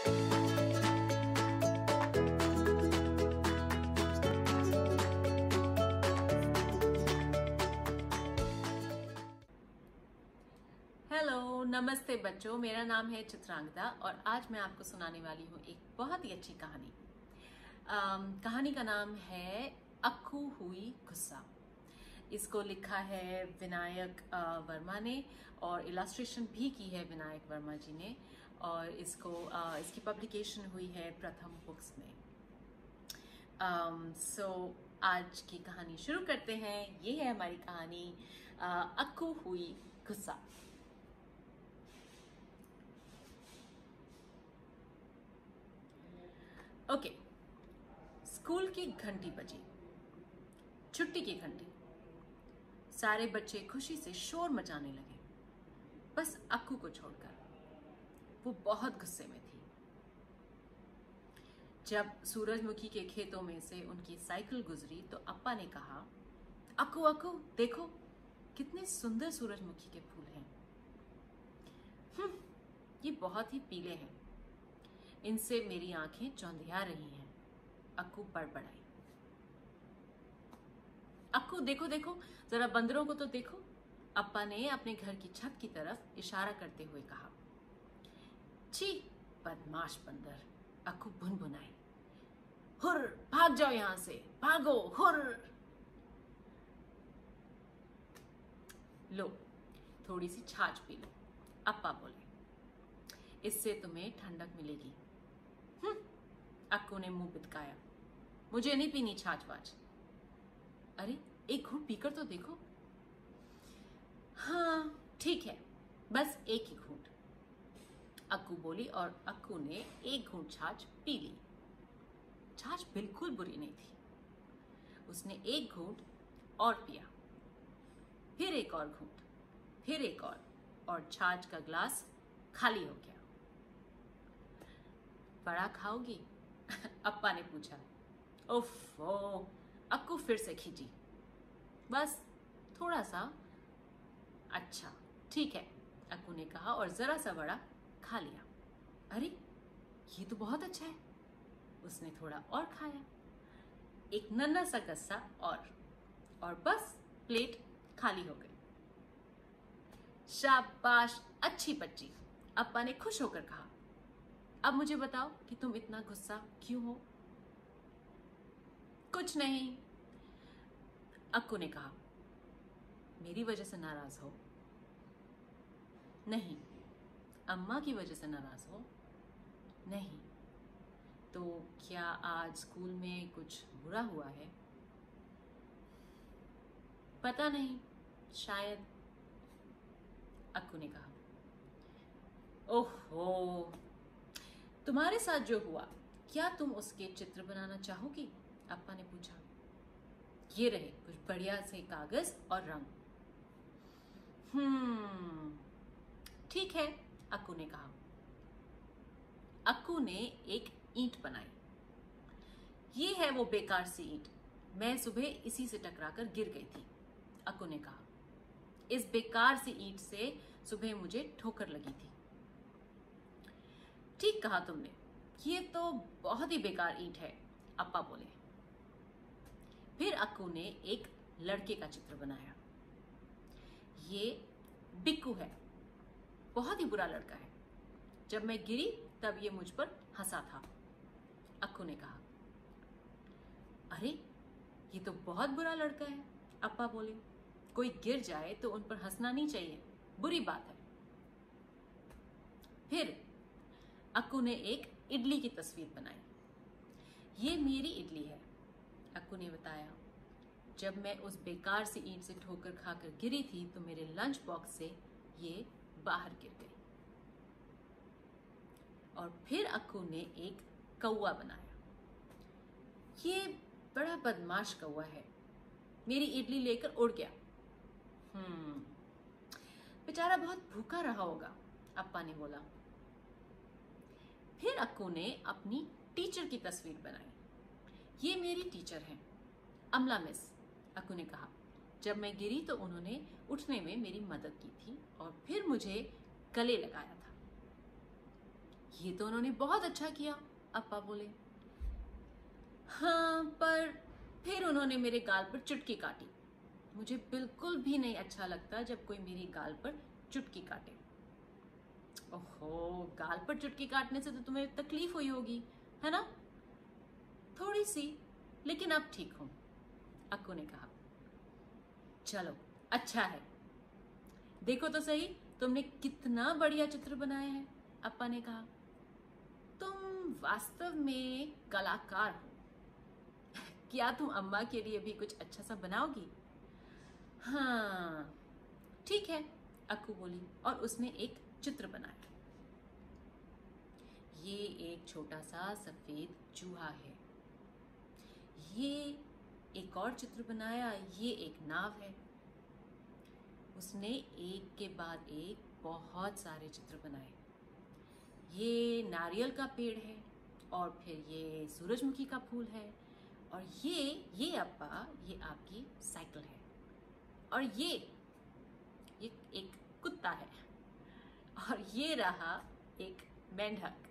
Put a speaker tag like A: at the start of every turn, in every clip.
A: Hello नमस्ते बच्चों मेरा नाम है चित्रांगदा और आज मैं आपको सुनाने वाली हूँ एक बहुत ही अच्छी कहानी। अम, कहानी का नाम है अक्खू हुई गुस्सा। इसको लिखा है विनायक वर्मा ने और इलास्ट्रेशन भी की है विनायक वर्मा जी ने। और इसको इसकी पब्लिकेशन हुई है प्रथम बुक्स में। सो um, so, आज की कहानी शुरू करते हैं। ये है हमारी कहानी अक्कू हुई गुस्सा। ओके। स्कूल की घंटी बजी। छुट्टी की घंटी। सारे बच्चे खुशी से शोर मचाने लगे। बस अक्कू को छोड़कर। वो बहुत गुस्से में थी। जब सूरजमुखी के खेतों में से उनकी साइकिल गुजरी तो अप्पा ने कहा अक्कू अक्कू देखो कितने सुंदर सूरजमुखी के फूल हैं। हम्म, ये बहुत ही पीले हैं। इनसे मेरी आँखें चौंधिया रही हैं। अक्कू बड़बड़ाई। अक्कू देखो देखो जरा बंदरों को तो देखो। अप्पा ने अपने घर की छत की तरफ़ इशारा करते हुए कहा। छी, बदमाश बंदर अक्कू भुनभुनाई हुर, भाग जाओ यहाँ से, भागो, हुर। लो थोड़ी सी छाछ पी लो, अप्पा बोले। इससे तुम्हें ठंडक मिलेगी। अक्कू ने मुँह बितकाया। मुझे नहीं पीनी छाछ वाछ। अरे, एक घूंट पीकर तो देखो। हाँ ठीक है, बस एक ही घूंट। अक्कू बोली और अक्कू ने एक घूंट छाछ पी ली। छाछ बिल्कुल बुरी नहीं थी। उसने एक घूंट और पिया, फिर एक और घूंट, फिर एक और और छाछ का ग्लास खाली हो गया। बड़ा खाओगी? अप्पा ने पूछा। उफ ओ अक्कू फिर से खींची। बस, थोड़ा सा। अच्छा ठीक है, अक्कू ने कहा और जरा सा बड़ा खा लिया। अरे, ये तो बहुत अच्छा है। उसने थोड़ा और खाया। एक नन्ना सा गस्सा और और बस, प्लेट खाली हो गई। शाबाश, अच्छी बच्ची। अप्पा ने खुश होकर कहा, अब मुझे बताओ कि तुम इतना गुस्सा क्यों हो? कुछ नहीं, अक्कू ने कहा। मेरी वजह से नाराज़ हो? नहीं अम्मा की वजह से नाराज़ हो? नहीं। तो क्या आज स्कूल में कुछ बुरा हुआ है? पता नहीं। शायद, अक्कू ने कहा। ओहो! तुम्हारे साथ जो हुआ, क्या तुम उसके चित्र बनाना चाहोगी? अप्पा ने पूछा। ये रहे, कुछ बढ़िया से कागज़ और रंग। हम्म ठीक है। अक्कू ने कहा। अक्कू ने एक ईंट बनाई। ये है वो बेकार सी ईंट। मैं सुबह इसी से टकराकर गिर गई थी, अक्कू ने कहा। इस बेकार सी ईंट से सुबह मुझे ठोकर लगी थी। ठीक कहा तुमने, ये तो बहुत ही बेकार ईंट है, अप्पा बोले। फिर अक्कू ने एक लड़के का चित्र बनाया। ये बिक्कू है। बहुत ही बुरा लड़का है। जब मैं गिरी, तब ये मुझ पर हंसा था। अक्कू ने कहा, अरे, ये तो बहुत बुरा लड़का है, अप्पा बोले। कोई गिर जाए तो उन पर हंसना नहीं चाहिए, बुरी बात है। फिर अक्कू ने एक इडली की तस्वीर बनाई। ये मेरी इडली है, अक्कू ने बताया। जब मैं उस बेकार सी ईंट से ठोकर खाकर गिरी थी तो मेरे लंच बॉक्स से ये बाहर गिर गई। और फिर अक्कू ने एक कौआ बनाया। ये बड़ा बदमाश कौआ है। मेरी इडली लेकर उड़ गया। हम्म बेचारा बहुत भूखा रहा होगा, अप्पा ने बोला। फिर अक्कू ने अपनी टीचर की तस्वीर बनाई। ये मेरी टीचर है, अमला मिस, अक्कू ने कहा। जब मैं गिरी तो उन्होंने उठने में मेरी मदद की थी और फिर मुझे गले लगाया था। ये तो उन्होंने बहुत अच्छा किया, अप्पा बोले। हाँ पर फिर उन्होंने मेरे गाल पर चुटकी काटी। मुझे बिल्कुल भी नहीं अच्छा लगता जब कोई मेरी गाल पर चुटकी काटे। ओहो, गाल पर चुटकी काटने से तो तुम्हें तकलीफ़ हुई होगी, है ना? थोड़ी सी, लेकिन अब ठीक हूँ, अक्कू ने कहा। चलो अच्छा है। देखो तो सही, तुमने कितना बढ़िया चित्र बनाया है, अप्पा ने कहा। तुम वास्तव में कलाकार हो। क्या तुम अम्मा के लिए भी कुछ अच्छा सा बनाओगी? हाँ ठीक है, अक्कू बोली, और उसने एक चित्र बनाया। ये एक छोटा सा सफ़ेद चूहा है। ये एक और चित्र बनाया, ये एक नाव है। उसने एक के बाद एक बहुत सारे चित्र बनाए। ये नारियल का पेड़ है और फिर ये सूरजमुखी का फूल है और ये ये अप्पा ये आपकी साइकिल है। और ये ये एक कुत्ता है। और ये रहा एक मेंढक।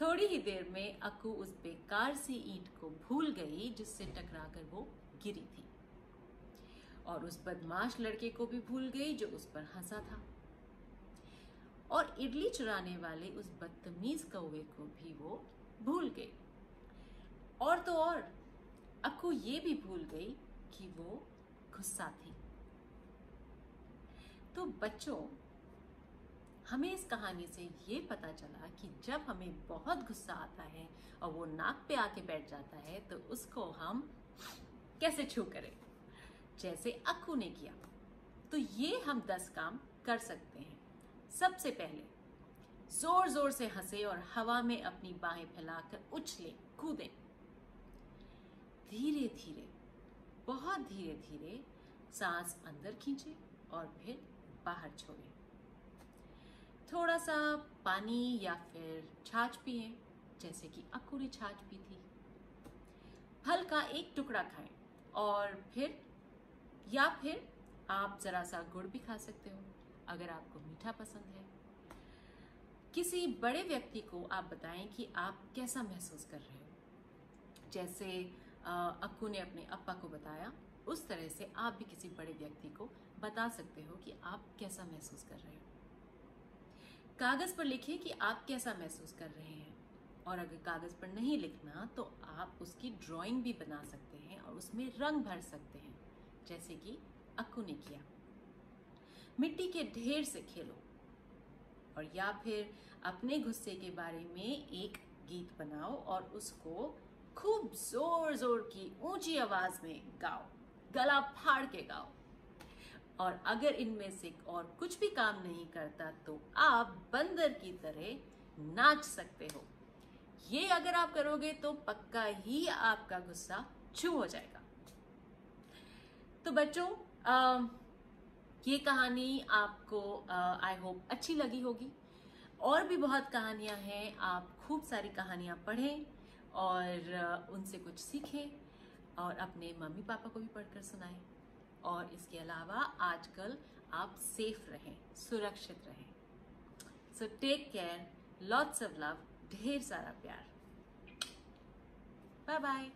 A: थोड़ी ही देर में अक्कू उस बेकार सी ईंट को भूल गई, जिससे टकराकर वो गिरी थी। और उस बदमाश लड़के को भी भूल गई, जो उस पर हंसा था। और इडली चुराने वाले उस बदतमीज कौवे को भी वो भूल गई। और तो और अक्कू ये भी भूल गई कि वो गुस्सा थी। तो बच्चों हमें इस कहानी से ये पता चला कि जब हमें बहुत गुस्सा आता है और वो नाक पे आके बैठ जाता है तो उसको हम कैसे छू करें? जैसे अक्कू ने किया। तो ये हम दस काम कर सकते हैं। सबसे पहले ज़ोर ज़ोर से हंसे और हवा में अपनी बाहें फैलाकर उछले, कूदें। धीरे धीरे बहुत धीरे धीरे सांस अंदर खींचे और फिर बाहर छोड़े। थोड़ा सा पानी या फिर छाछ पिए, जैसे कि अकुरी छाछ पी थी। फल का एक टुकड़ा खाएँ और फिर, या फिर आप ज़रा सा गुड़ भी खा सकते हो, अगर आपको मीठा पसंद है। किसी बड़े व्यक्ति को आप बताएँ कि आप कैसा महसूस कर रहे हो। जैसे अक्कू ने अपने अप्पा को बताया, उस तरह से आप भी किसी बड़े व्यक्ति को बता सकते हो कि आप कैसा महसूस कर रहे हो। कागज़ पर लिखें कि आप कैसा महसूस कर रहे हैं। और अगर कागज़ पर नहीं लिखना तो आप उसकी ड्राइंग भी बना सकते हैं और उसमें रंग भर सकते हैं, जैसे कि अक्कू ने किया। मिट्टी के ढेर से खेलो, और या फिर अपने गुस्से के बारे में एक गीत बनाओ और उसको खूब ज़ोर ज़ोर की ऊँची आवाज़ में गाओ, गला फाड़ के गाओ। और अगर इनमें से और कुछ भी काम नहीं करता तो आप बंदर की तरह नाच सकते हो। ये अगर आप करोगे तो पक्का ही आपका गुस्सा छू हो जाएगा। तो बच्चों आ, ये कहानी आपको आई होप अच्छी लगी होगी। और भी बहुत कहानियाँ हैं आप खूब सारी कहानियाँ पढ़ें और उनसे कुछ सीखें और अपने मम्मी पापा को भी पढ़कर सुनाएँ। और इसके अलावा आजकल आप सेफ़ रहें, सुरक्षित रहें। So take care lots of love ढेर सारा प्यार। Bye bye